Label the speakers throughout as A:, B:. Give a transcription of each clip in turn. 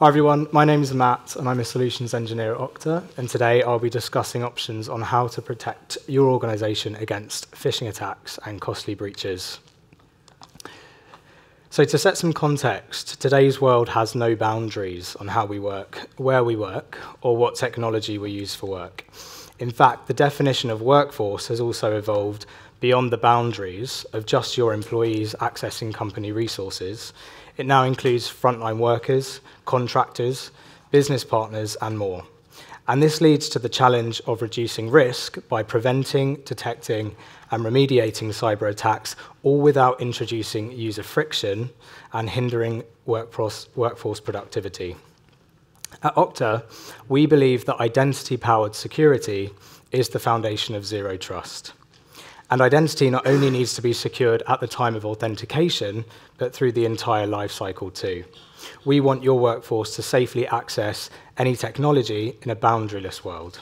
A: Hi everyone, my name is Matt and I'm a solutions engineer at Okta and today I'll be discussing options on how to protect your organization against phishing attacks and costly breaches. So to set some context, today's world has no boundaries on how we work, where we work, or what technology we use for work. In fact, the definition of workforce has also evolved beyond the boundaries of just your employees accessing company resources it now includes frontline workers, contractors, business partners, and more. And this leads to the challenge of reducing risk by preventing, detecting, and remediating cyber attacks, all without introducing user friction and hindering workforce, productivity. At Okta, we believe that identity powered security is the foundation of zero trust. And identity not only needs to be secured at the time of authentication, but through the entire life cycle too. We want your workforce to safely access any technology in a boundaryless world.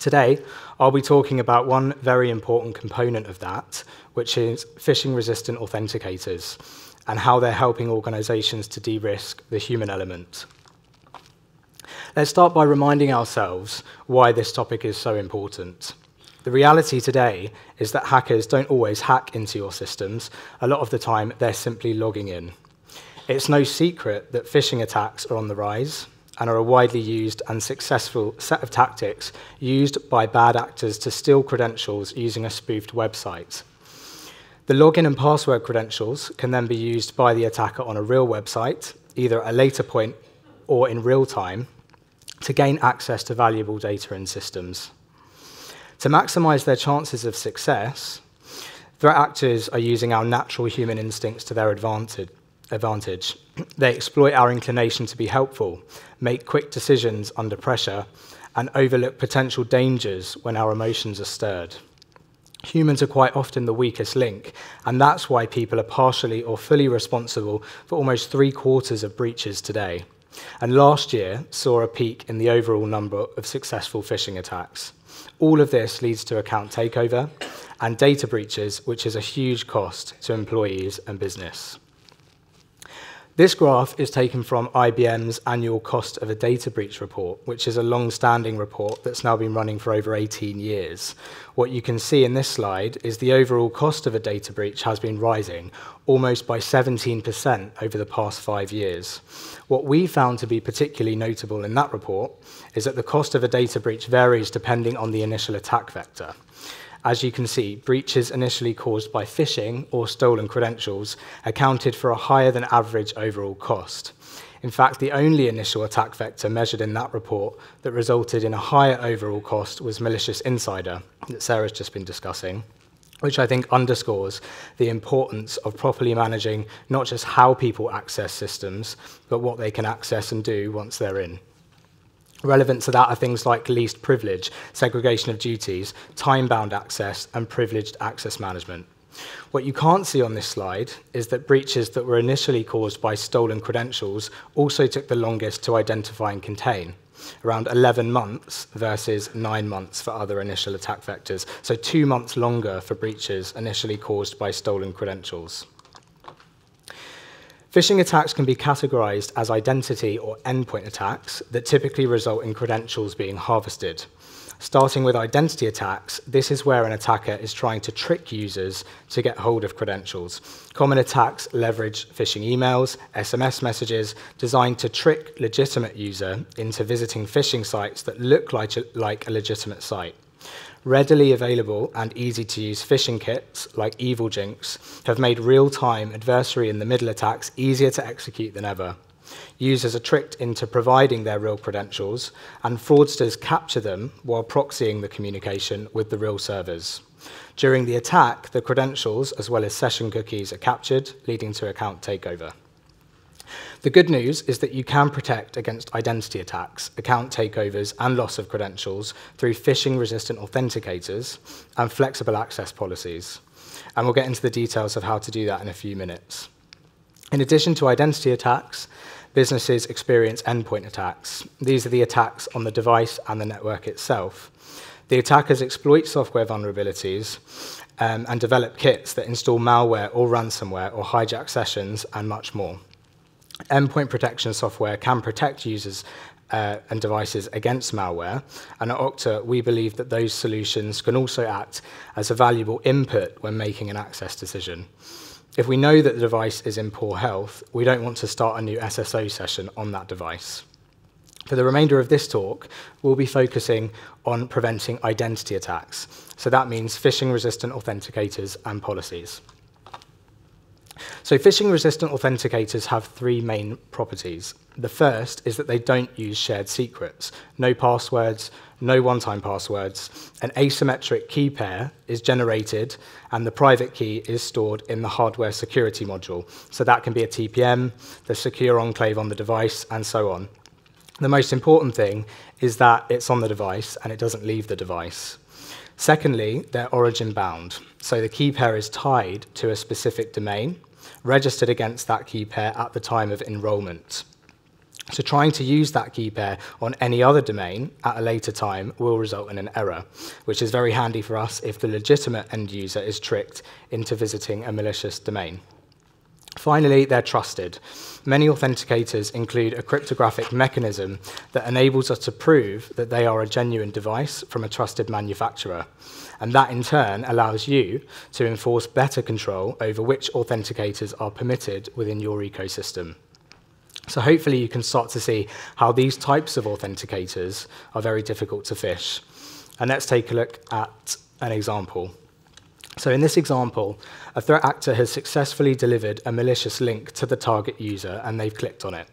A: Today, I'll be talking about one very important component of that, which is phishing resistant authenticators and how they're helping organizations to de risk the human element. Let's start by reminding ourselves why this topic is so important. The reality today is that hackers don't always hack into your systems. A lot of the time, they're simply logging in. It's no secret that phishing attacks are on the rise and are a widely used and successful set of tactics used by bad actors to steal credentials using a spoofed website. The login and password credentials can then be used by the attacker on a real website, either at a later point or in real time, to gain access to valuable data and systems. To maximize their chances of success, threat actors are using our natural human instincts to their advantage. They exploit our inclination to be helpful, make quick decisions under pressure, and overlook potential dangers when our emotions are stirred. Humans are quite often the weakest link, and that's why people are partially or fully responsible for almost three quarters of breaches today. And last year saw a peak in the overall number of successful phishing attacks. All of this leads to account takeover and data breaches, which is a huge cost to employees and business. This graph is taken from IBM's annual cost of a data breach report, which is a long-standing report that's now been running for over 18 years. What you can see in this slide is the overall cost of a data breach has been rising almost by 17% over the past five years. What we found to be particularly notable in that report is that the cost of a data breach varies depending on the initial attack vector. As you can see, breaches initially caused by phishing or stolen credentials accounted for a higher than average overall cost. In fact, the only initial attack vector measured in that report that resulted in a higher overall cost was malicious insider that Sarah's just been discussing, which I think underscores the importance of properly managing not just how people access systems, but what they can access and do once they're in. Relevant to that are things like least privilege, segregation of duties, time-bound access, and privileged access management. What you can't see on this slide is that breaches that were initially caused by stolen credentials also took the longest to identify and contain, around 11 months versus 9 months for other initial attack vectors, so two months longer for breaches initially caused by stolen credentials. Phishing attacks can be categorized as identity or endpoint attacks that typically result in credentials being harvested. Starting with identity attacks, this is where an attacker is trying to trick users to get hold of credentials. Common attacks leverage phishing emails, SMS messages designed to trick legitimate user into visiting phishing sites that look like a, legitimate site. Readily available and easy to use phishing kits like Evilginx have made real time adversary in the middle attacks easier to execute than ever. Users are tricked into providing their real credentials, and fraudsters capture them while proxying the communication with the real servers. During the attack, the credentials as well as session cookies are captured, leading to account takeover. The good news is that you can protect against identity attacks, account takeovers, and loss of credentials through phishing resistant authenticators and flexible access policies. And we'll get into the details of how to do that in a few minutes. In addition to identity attacks, businesses experience endpoint attacks. These are the attacks on the device and the network itself. The attackers exploit software vulnerabilities um, and develop kits that install malware or ransomware or hijack sessions and much more. Endpoint protection software can protect users uh, and devices against malware. And at Okta, we believe that those solutions can also act as a valuable input when making an access decision. If we know that the device is in poor health, we don't want to start a new SSO session on that device. For the remainder of this talk, we'll be focusing on preventing identity attacks. So that means phishing-resistant authenticators and policies. So phishing-resistant authenticators have three main properties. The first is that they don't use shared secrets, no passwords, no one-time passwords. An asymmetric key pair is generated and the private key is stored in the hardware security module. So that can be a TPM, the secure enclave on the device, and so on. The most important thing is that it's on the device and it doesn't leave the device. Secondly, they're origin bound. So the key pair is tied to a specific domain, registered against that key pair at the time of enrollment. So trying to use that key pair on any other domain at a later time will result in an error, which is very handy for us if the legitimate end user is tricked into visiting a malicious domain. Finally, they're trusted. Many authenticators include a cryptographic mechanism that enables us to prove that they are a genuine device from a trusted manufacturer. And that in turn allows you to enforce better control over which authenticators are permitted within your ecosystem. So hopefully you can start to see how these types of authenticators are very difficult to phish. And let's take a look at an example. So in this example, a threat actor has successfully delivered a malicious link to the target user and they've clicked on it.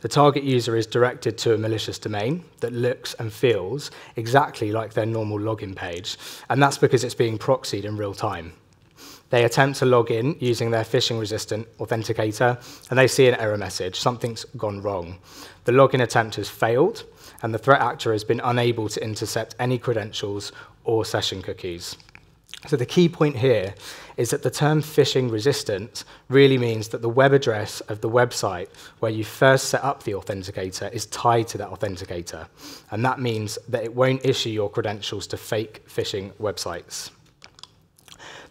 A: The target user is directed to a malicious domain that looks and feels exactly like their normal login page, and that's because it's being proxied in real time. They attempt to log in using their phishing resistant authenticator, and they see an error message something's gone wrong. The login attempt has failed, and the threat actor has been unable to intercept any credentials or session cookies. So the key point here is that the term phishing resistant really means that the web address of the website where you first set up the authenticator is tied to that authenticator. And that means that it won't issue your credentials to fake phishing websites.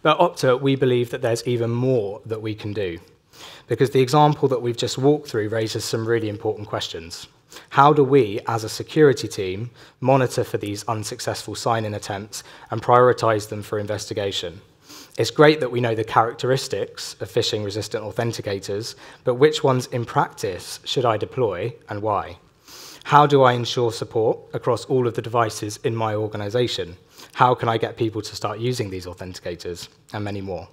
A: But at Okta, we believe that there's even more that we can do. Because the example that we've just walked through raises some really important questions. How do we, as a security team, monitor for these unsuccessful sign-in attempts and prioritize them for investigation? It's great that we know the characteristics of phishing-resistant authenticators, but which ones in practice should I deploy and why? How do I ensure support across all of the devices in my organization? How can I get people to start using these authenticators? And many more.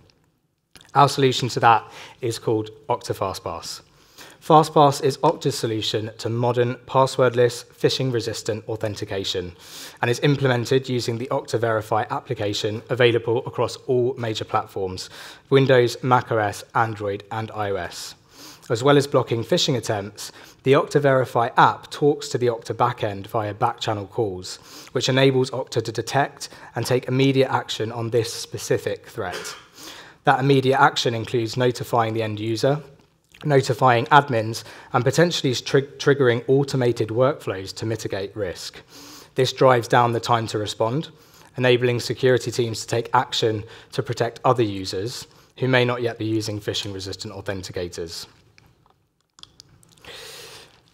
A: Our solution to that is called Okta FastPass. Is Okta's solution to modern passwordless, phishing-resistant authentication and is implemented using the Okta Verify application available across all major platforms, Windows, macOS, Android, and iOS. As well as blocking phishing attempts, the Okta Verify app talks to the Okta backend via backchannel calls, which enables Okta to detect and take immediate action on this specific threat. That immediate action includes notifying the end user, notifying admins, and potentially triggering automated workflows to mitigate risk. This drives down the time to respond, enabling security teams to take action to protect other users who may not yet be using phishing-resistant authenticators.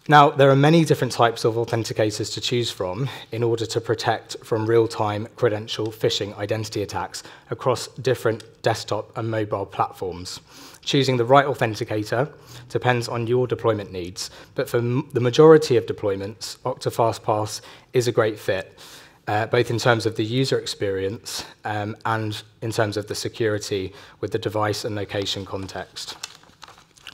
A: Now, there are many different types of authenticators to choose from in order to protect from real-time credential phishing identity attacks across different desktop and mobile platforms. Choosing the right authenticator depends on your deployment needs, but for the majority of deployments, Okta FastPass is a great fit, uh, both in terms of the user experience um, and in terms of the security with the device and location context.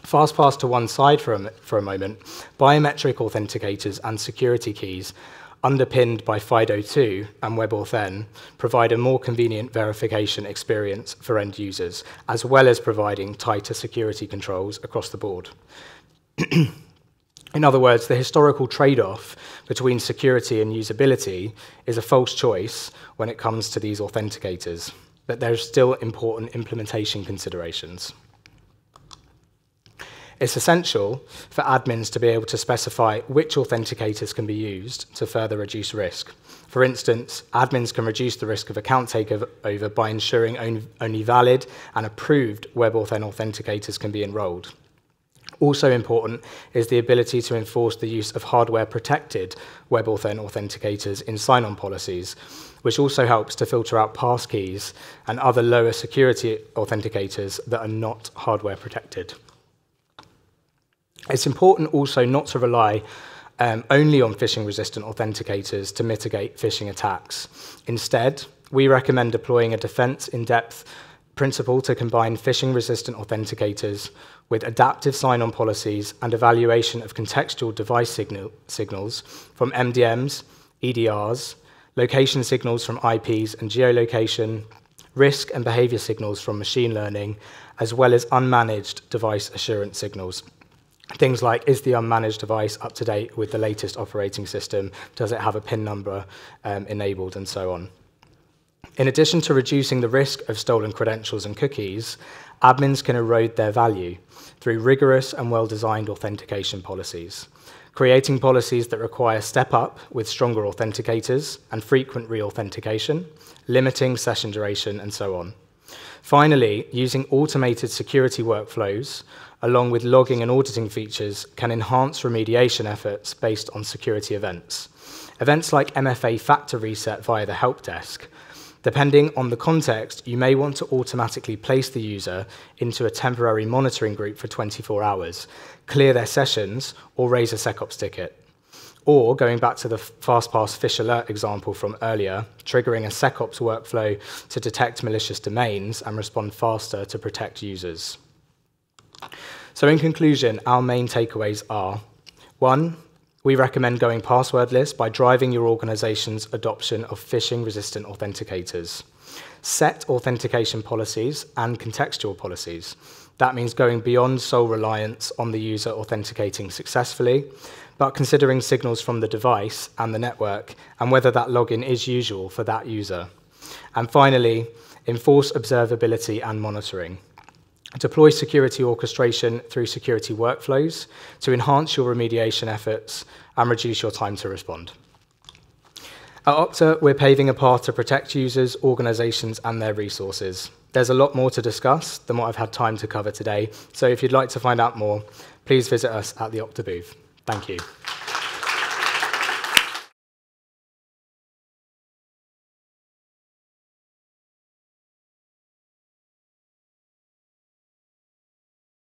A: FastPass to one side for a, for a moment, biometric authenticators and security keys underpinned by FIDO2 and WebAuthn, provide a more convenient verification experience for end users, as well as providing tighter security controls across the board. In other words, the historical trade-off between security and usability is a false choice when it comes to these authenticators, but there's still important implementation considerations. It's essential for admins to be able to specify which authenticators can be used to further reduce risk. For instance, admins can reduce the risk of account takeover by ensuring only valid and approved WebAuthn authenticators can be enrolled. Also important is the ability to enforce the use of hardware-protected WebAuthn authenticators in sign-on policies, which also helps to filter out passkeys and other lower security authenticators that are not hardware protected. It's important also not to rely um, only on phishing-resistant authenticators to mitigate phishing attacks. Instead, we recommend deploying a defense in-depth principle to combine phishing-resistant authenticators with adaptive sign-on policies and evaluation of contextual device signal, signals from MDMs, EDRs, location signals from IPs and geolocation, risk and behavior signals from machine learning, as well as unmanaged device assurance signals. Things like, is the unmanaged device up to date with the latest operating system? Does it have a PIN number um, enabled, and so on. In addition to reducing the risk of stolen credentials and cookies, admins can erode their value through rigorous and well-designed authentication policies, creating policies that require step up with stronger authenticators and frequent re-authentication, limiting session duration, and so on. Finally, using automated security workflows along with logging and auditing features can enhance remediation efforts based on security events. Events like MFA factor reset via the help desk Depending on the context, you may want to automatically place the user into a temporary monitoring group for 24 hours, clear their sessions, or raise a SecOps ticket. Or, going back to the FastPass phish alert example from earlier, triggering a SecOps workflow to detect malicious domains and respond faster to protect users. So in conclusion, our main takeaways are, one, we recommend going passwordless by driving your organization's adoption of phishing-resistant authenticators. Set authentication policies and contextual policies. That means going beyond sole reliance on the user authenticating successfully, but considering signals from the device and the network and whether that login is usual for that user. And finally, enforce observability and monitoring. Deploy security orchestration through security workflows to enhance your remediation efforts and reduce your time to respond. At Okta, we're paving a path to protect users, organizations, and their resources. There's a lot more to discuss than what I've had time to cover today, so if you'd like to find out more, please visit us at the Okta booth. Thank you.